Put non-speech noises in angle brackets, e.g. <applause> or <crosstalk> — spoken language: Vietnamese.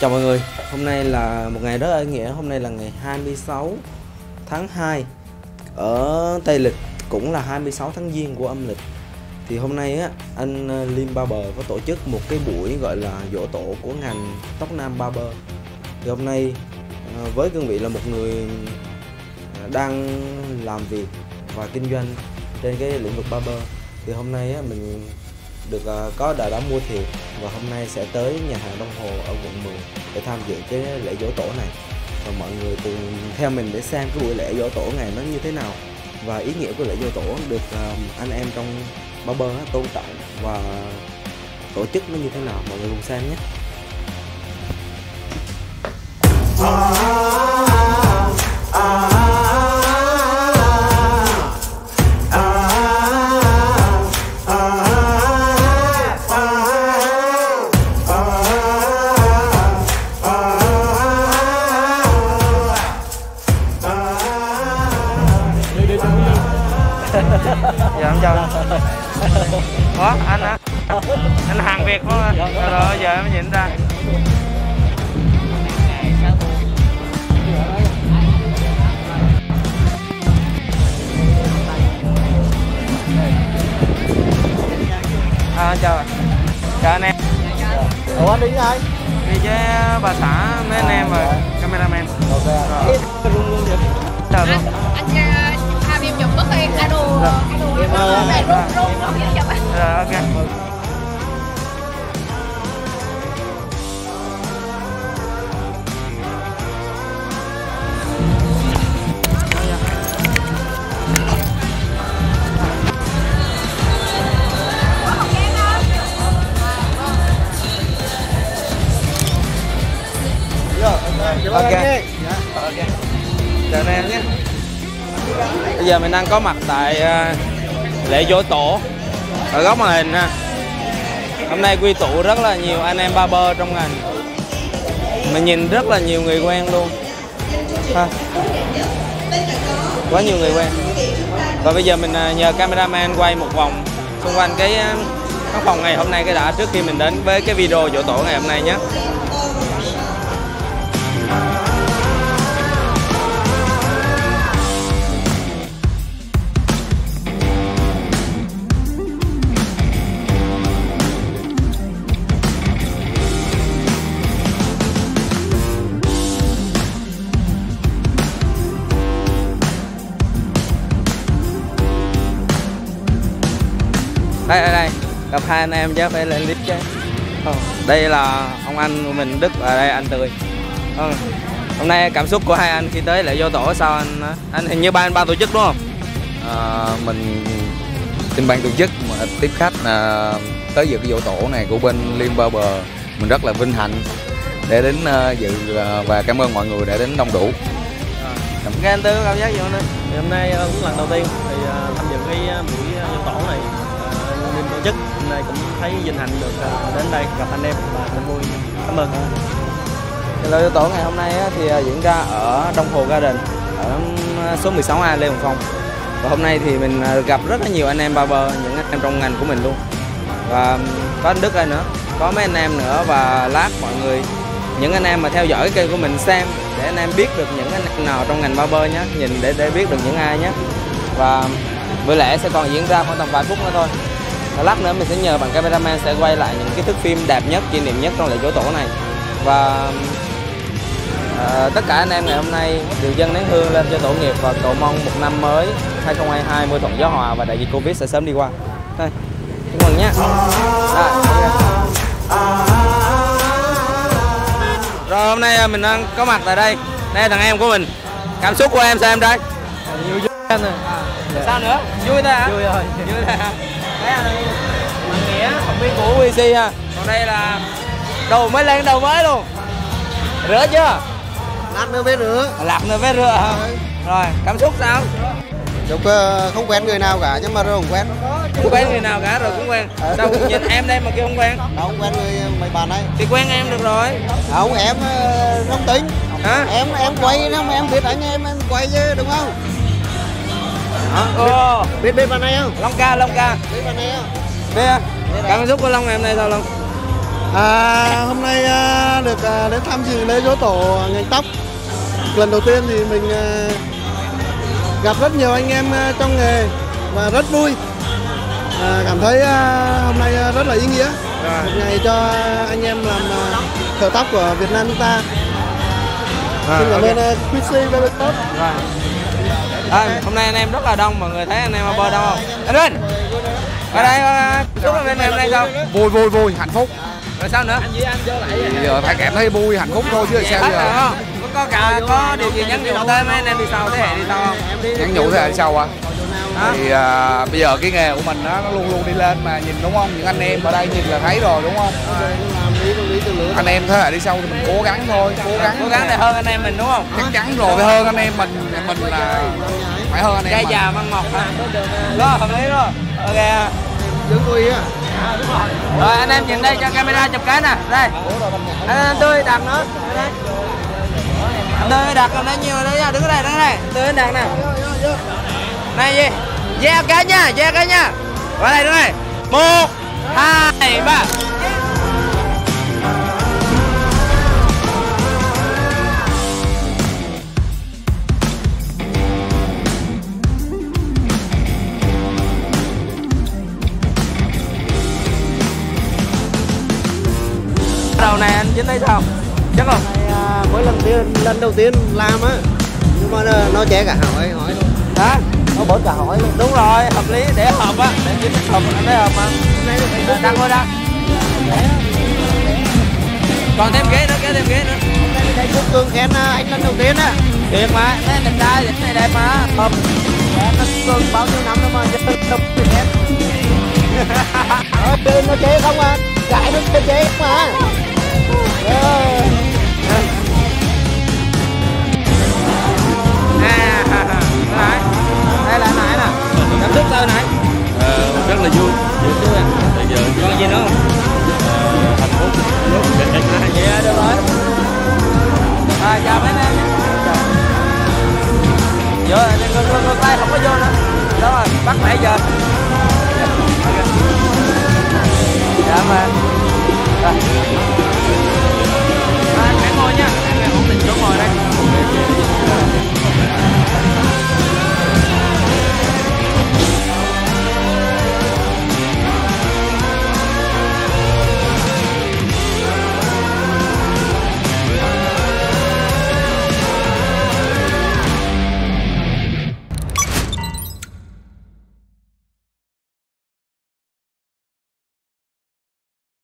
Chào mọi người, hôm nay là một ngày rất ý nghĩa, hôm nay là ngày 26 tháng 2 Ở Tây Lịch cũng là 26 tháng Giêng của âm lịch. Thì hôm nay á, anh ờ, Lim Barber có tổ chức một cái buổi gọi là dỗ tổ của ngành tóc nam barber Thì hôm nay ờ, với cương vị là một người ờ, đang làm việc và kinh doanh trên cái lĩnh vực barber Thì hôm nay á, mình được ờ, có đà đã mua thiệp và hôm nay sẽ tới nhà hàng Đông Hồ ở quận 10 để tham dự cái lễ dỗ tổ này. Và mọi người cùng theo mình để xem cái buổi lễ dỗ tổ ngày nó như thế nào. Và ý nghĩa của lễ dỗ tổ được ờ, anh em trong barber á, tôn trọng và tổ chức nó như thế nào. Mọi người cùng xem nhé. Em chào <laughs> Ủa anh á anh hàng việt không à? rồi giờ em nhìn ra. À, anh chào chào anh em. Ủa anh đi với ai? đi với bà xã mấy anh em và cameraman. Ok. Luôn luôn vậy. chào luôn. Anh anh này rút rút rút vậy chụp anh rồi ok ok ok chào anh em nhé bây giờ mình đang có mặt tại ờ, lễ dỗ tổ ở góc màn hình ha. Hôm nay quy tụ rất là nhiều anh em barber trong ngành. Mình nhìn rất là nhiều người quen luôn. Ha. Quá nhiều người quen. Và bây giờ mình ờ, nhờ cameraman quay một vòng xung quanh ờ, cái phòng ngày hôm nay, cái đã trước khi mình đến với cái video dỗ tổ ngày hôm nay nhé. Đây đây đây. Gặp hai anh em chứ phải lên clip chứ Ờ, đây là ông anh của mình Đức và đây anh Tươi. Ờ, hôm nay cảm xúc của hai anh khi tới lễ vô tổ sao anh anh hình như ba anh ba tổ chức đúng không? À, mình xin ban tổ chức mà tiếp khách là tới dự cái dỗ tổ này của bên Liêm Barber. Mình rất là vinh hạnh để đến ờ, dự ờ, và cảm ơn mọi người đã đến đông đủ. Nghe anh Tư cảm giác gì không anh Thì hôm nay ờ, cũng lần đầu tiên thì ờ, tham dự cái buổi dỗ tổ này tổ chức. Hôm nay cũng thấy vinh hạnh được à, đến đây gặp anh em và cũng vui. Cảm ơn. Lời lễ tổ ngày hôm nay thì à, diễn ra ở Đông Hồ Garden, ở số 16A Lê Hồng Phong. Và hôm nay thì mình à, gặp rất là nhiều anh em barber, những anh em trong ngành của mình luôn. Và có anh Đức đây nữa, có mấy anh em nữa và lát mọi người, những anh em mà theo dõi kênh của mình xem để anh em biết được những anh em nào trong ngành barber nhé nhìn để để biết được những ai nhé và buổi lễ sẽ còn diễn ra khoảng tầm vài phút nữa thôi lát nữa mình sẽ nhờ bạn cameraman sẽ quay lại những cái thước phim đẹp nhất kỷ niệm nhất trong lễ dỗ tổ này. Và à, tất cả anh em ngày hôm nay đều dâng nén hương lên cho tổ nghiệp và cầu mong một năm mới 2022 mưa thuận gió hòa và đại dịch covid sẽ sớm đi qua. Chúc mừng nhé. Rồi, hôm nay à, mình đang có mặt tại đây. Đây là thằng em của mình. Cảm xúc của em sao em đây? Nhiều vui anh ơi sao nữa? Vui hả? Vui rồi. Vui thôi đây. Là bạn nghĩa thành viên của UEC ha còn đây là đầu mới lên đầu mới luôn. Rửa chưa? Lát nữa mới rửa. Lạc nữa với rửa hả? Rồi. Cảm xúc sao? Dục ờ, không quen người nào cả nhưng mà rồi không quen. Không quen người nào cả rồi cũng quen. Sao cũng nhìn em đây mà kêu không quen? Đâu không quen người mấy bạn ấy. Thì quen em được rồi. Không em ờ, không tính. Hả? Em em quay lắm em biết anh em em quay chứ đúng không ồ Biết biết bạn này không? Long ca long ca. Biết bạn này không? Biết cảm xúc của long ngày hôm nay sao long? À, hôm nay à, được à, đến tham dự lễ dỗ tổ ngành tóc. Lần đầu tiên thì mình à, gặp rất nhiều anh em à, trong nghề và rất vui. À, cảm thấy à, hôm nay à, rất là ý nghĩa. Một ngày cho anh em làm à, thợ tóc của Việt Nam chúng ta. Xin cảm ơn uh, Chrissy Baby Top. À, hôm nay anh em rất là đông mọi người thấy anh em bơ đông không? Anh Vinh! Ở đây ờ, chúc anh Vinh hôm nay không? Vui vui vui hạnh phúc. Rồi sao nữa? Thì giờ phải cảm thấy vui hạnh phúc thôi chứ sao giờ? Không? Có có cả có điều gì nhắn nhủ tới mấy anh em đi sau thế hệ đi sau không? Nhắn nhủ thế hệ sau à Thì à, bây giờ cái nghề của mình đó, nó luôn luôn đi lên mà nhìn đúng không? Những anh em ở đây nhìn là thấy rồi đúng không? Anh em thế hệ đi sau thì mình cố gắng thôi cố gắng cố gắng. để hơn anh em mình đúng không? Chắc chắn rồi. Phải hơn anh em mình mình là phải hơn anh em mình. già măng mọc rồi hợp lý rồi. Ok. Dưỡng vui á. rồi anh em nhìn đây cho camera chụp cái nè. Đây. Anh, tươi đặt nữa đây anh tươi đặt còn đấy nhiều đấy nha. Đứng ở đây đứng ở đây. Tươi đặt nè này gì? Yeah cái nha yeah cái nha vào đây đứng đây một hai ba. Đầu này anh chính thấy sao? Chắc không? À, mới lần tiên lần đầu tiên làm á. Nhưng mà nó- nó trẻ cả hỏi hỏi luôn. Hả nó bớt cả hỏi luôn. Đúng rồi hợp lý để hợp á. Để chính hợp anh thấy hợp mà đăng thôi đăng. Còn thêm ghế nữa kéo thêm ghế nữa. Đây quốc cường khen à, anh lần đầu tiên á. Thiệt mà. Thấy đẹp trai vậy này đẹp mà. Hợp anh cường bao nhiêu năm rồi mà giờ đập thì khen <laughs> Ờ, nó chế không à. Gãi nó chế chế là vui. Vui chứ anh bây giờ còn gì nữa không? Hạnh phúc dạ vậy được rồi à chào mấy em. Vô rồi ngược ngược ngược tay, không có vô nữa. Đó rồi bắt nãy giờ. Dạ mà rồi.